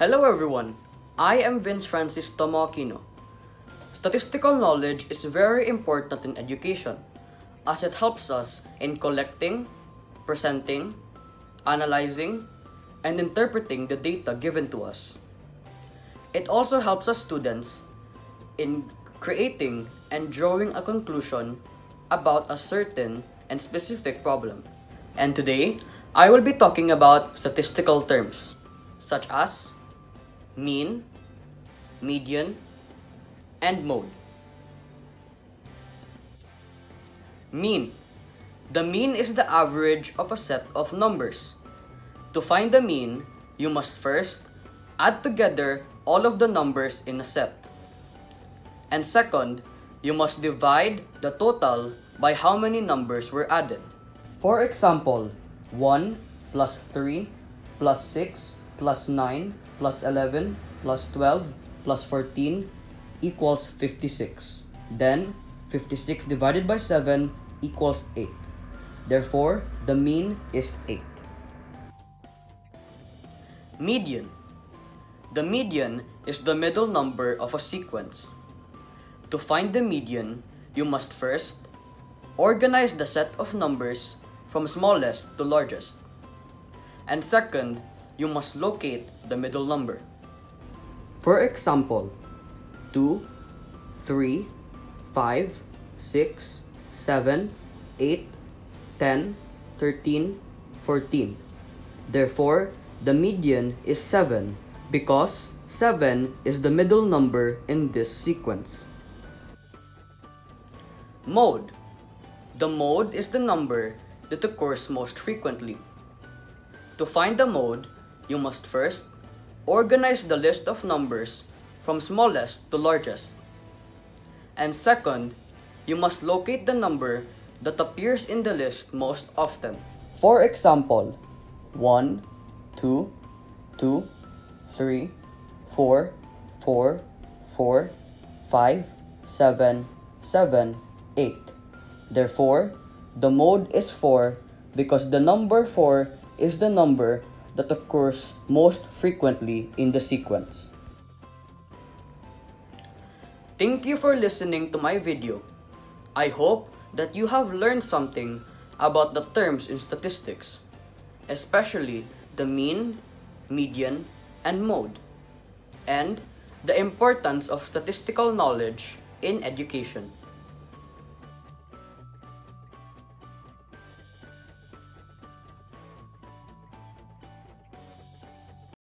Hello everyone, I am Vince Francis Tomoakino. Statistical knowledge is very important in education as it helps us in collecting, presenting, analyzing, and interpreting the data given to us. It also helps us students in creating and drawing a conclusion about a certain and specific problem. And today, I will be talking about statistical terms such as mean, median, and mode. Mean. The mean is the average of a set of numbers. To find the mean, you must first add together all of the numbers in a set. And second, you must divide the total by how many numbers were added. For example, 1 plus 3 plus 6 plus 9 plus 11 plus 12 plus 14 equals 56. Then, 56 divided by 7 equals 8. Therefore, the mean is 8. Median. The median is the middle number of a sequence. To find the median, you must first organize the set of numbers from smallest to largest. And second, you must locate the middle number. For example, 2, 3, 5, 6, 7, 8, 10, 13, 14. Therefore, the median is 7 because 7 is the middle number in this sequence. Mode. The mode is the number that occurs most frequently. To find the mode, you must first organize the list of numbers from smallest to largest. And second, you must locate the number that appears in the list most often. For example, 1, 2, 2, 3, 4, 4, 4, 5, 7, 7, 8. Therefore, the mode is 4 because the number 4 is the number that occurs most frequently in the sequence. Thank you for listening to my video. I hope that you have learned something about the terms in statistics, especially the mean, median, and mode, and the importance of statistical knowledge in education.